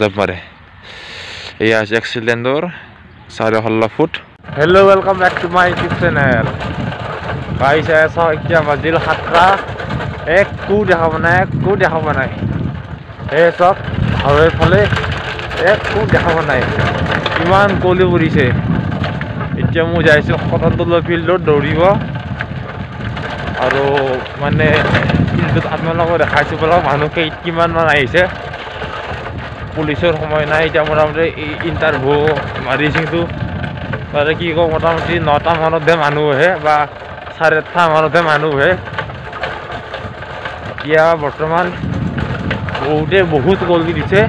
জাপ মাৰে এয়া আছে এক্সিলেণ্ডৰ চাৰে ষোল্ল foot. Hello' welcome back to my YouTube channel পাইছে চাওঁ এতিয়া বাজিল সাতটা। একো দেখা পোৱা নাই একো দেখা পোৱা নাই। এই চাওক হাৱেৰ ফালে একো দেখা পোৱা নাই। ইমান কুঁৱলী পৰিছে। এতিয়া মই যাইছোঁ কটনতলা ফিল্ডত দৌৰিব। আৰু মানে ফিল্ডত আপোনালোকক দেখাইছোঁ বোলা মানুহ কিমানমান আহিছে। পুলিচৰ সময় নাই এতিয়া মোটামুটি ইণ্টাৰভিউ মাৰিছিলোঁ তাতে কি কওঁ মোটামুটি নটা মানতহে মানুহ আহে বা চাৰে আঠটা মানতহে মানুহ আহে। এতিয়া বৰ্তমান বহুতে বহুত গল্টি দিছে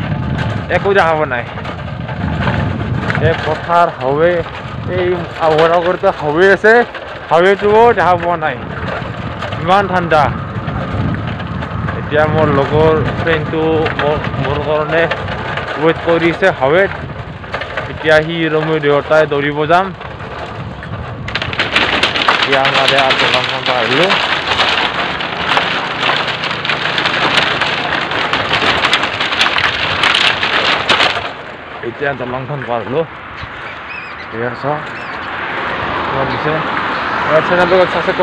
একো দেখা পোৱা নাই। এই পথাৰ হাৱে এই আগৰ আগৰতে হাৱে আছে হাৱেটোও দেখা পোৱা নাই। ইমান ঠাণ্ডা। এতিয়া মোৰ লগৰ ফ্ৰেণ্ডটো মোৰ মোৰ কাৰণে ৱেইট কৰিছে হাৱেত এতিয়া সি আৰু মই দুয়োটাই দৌৰিব যাম। এতিয়া আমাৰ এতিয়া দলংখন পাৰ হ'লোঁ। ঠিক আছে দিছে চেনেলটো সাবস্ক্ৰাইব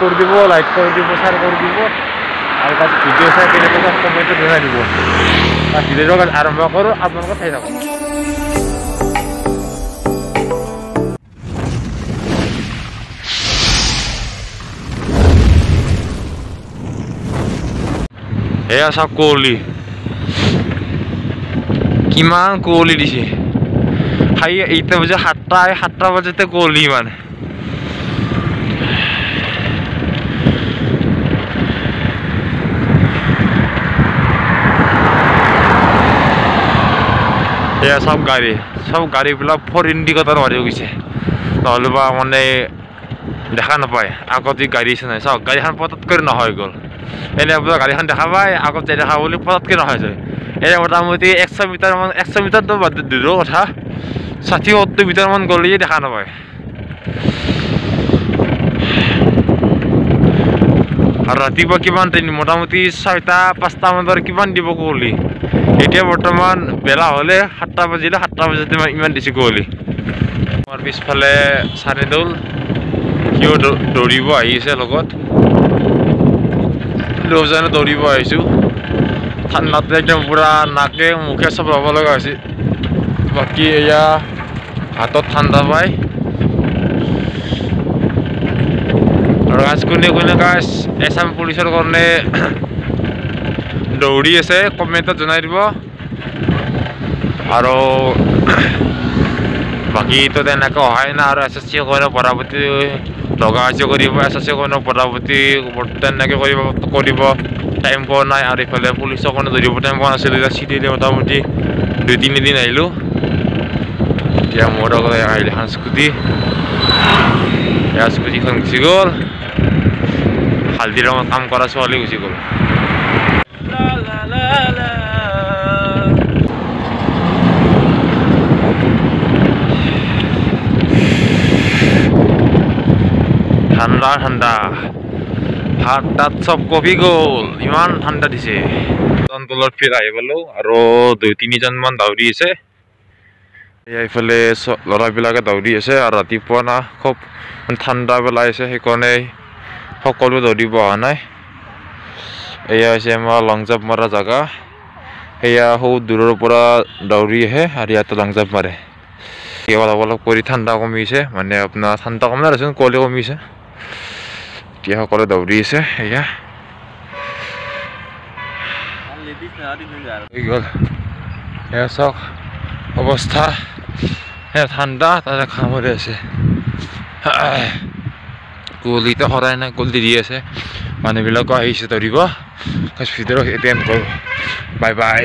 কৰে দিব লাইক কৰে দিব শেয়াৰ কৰে দিব। আৰ কাছে ভিডিও চাই কেনেকৈ কমেণ্টত জনাই দিব ভিডিওটো কাজ আৰম্ভ কৰোঁ আপোনালোকে চাই থাকক এয়া চাওক কুঁৱলী। কিমান কুঁৱলী দিছে। খাই এতিয়া বজে সাতটা সাতটা বজাতে কুঁৱলী ইমান এয়া সব গাড়ী সব গাড়ীবিলাক ফ'ৰ ইণ্ডিকেটৰ মাৰি গৈছে। নহ'লে বা মানে দেখা নাপায় আগত গাড়ী আছে নাই। চাওক গাড়ীখন পটতকৈ নহয় গ'ল। এনে আপোনাৰ গাড়ীখন দেখা পায় আগত যাই দেখা বুলি পটতকৈ নহয় যায় এনে মোটামুটি একশ মিটাৰমান একশ মিটাৰটো বাদ দূৰৰ কথা। ষাঠি সত্তৰ মিটাৰমান গ'লেই দেখা নাপায়। আৰু ৰাতিপুৱা কিমান ট্ৰেইন মোটামুটি ছয়টা পাঁচটা মানৰ কিমান দিব কুঁৱলী এতিয়া বৰ্তমান বেলা হ'লে সাতটা বাজিলে সাতটা বজাতে ইমান দিছে কুঁৱলী। আমাৰ পিছফালে চাৰিদৌল সিও দৌৰিব আহিছে লগত। দুজনে দৌৰিব আহিছোঁ। ঠাণ্ডাতে একদম পূৰা নাকে মুখে চব ল'ব লগা হৈছে। বাকী এয়া হাতত ঠাণ্ডা পায়। আৰু আজ কোনে কোনে গাছ এছাম পুলিচৰ কাৰণে দৌৰি আছে কমেণ্টত জনাই দিব আৰু বাকীতো তেনেকৈ অহাই নাই আৰু এছ এছ চি কাৰণে পঢ়াপতি লগা হৈছে কৰিব এছ এছ চি কাৰণে পঢ়াপতি তেনেকৈ কৰিব কৰিব টাইম পোৱা নাই আৰু ইফালে পুলিচৰ কাৰণে দৌৰিব টাইম পোৱা নাছিলোঁ এতিয়া চিটিলৈ মোটামুটি দুই তিনিদিন আহিলোঁ এতিয়া মোৰ লগত আহিলে এখন স্কুটি স্কুটিখন গুচি গ'ল হালদি ৰঙত কাম কৰা ছোৱালী গুচি গ'ল ঠাণ্ডা ঠাণ্ডা হাত তাত চব কপি গ'ল। ইমান ঠাণ্ডা দিছে। তলত ফিৰ আহি পালোঁ আৰু দুই তিনিজনমান দৌৰি আছে। এইফালে ল'ৰাবিলাকে দৌৰি আছে আৰু ৰাতিপুৱা না খুব ঠাণ্ডা পেলাইছে সেইকাৰণে সকলো দৌৰিব অহা নাই। এয়া হৈছে আমাৰ লং জাম্প মৰা জেগা। সেয়া সৌ দূৰৰ পৰা দৌৰি আহে আৰু ইয়াতে লং জাম্প মাৰে। অলপ অলপ কৰি ঠাণ্ডা কমিছে মানে আপোনাৰ ঠাণ্ডা কমা দেচোন কুঁৱলী কমিছে। এতিয়া সকলো দৌৰি আছে এয়া হৈ গ'ল এয়া চাওক অৱস্থা এয়া ঠাণ্ডা তাতে খামৰি আছে কুঁৱলীটো সৰাই নাই কুঁৱলী দি আছে মানুহবিলাকো আহিছে দৌৰিব ভিতৰত এটেণ্ড কৰোঁ বাই বাই